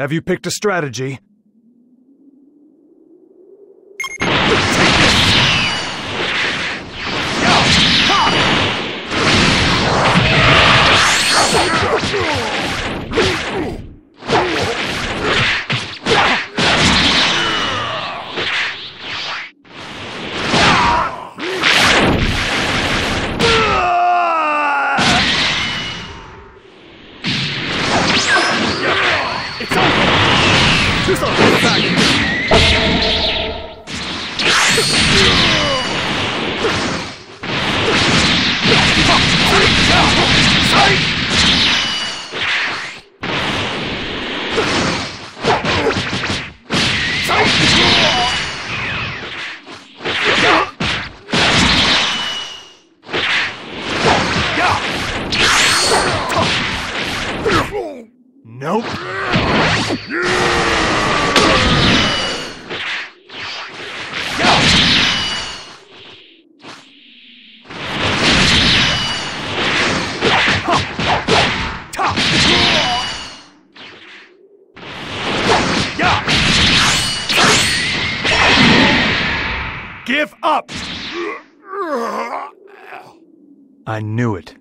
Have you picked a strategy? Nope. Give up! I knew it.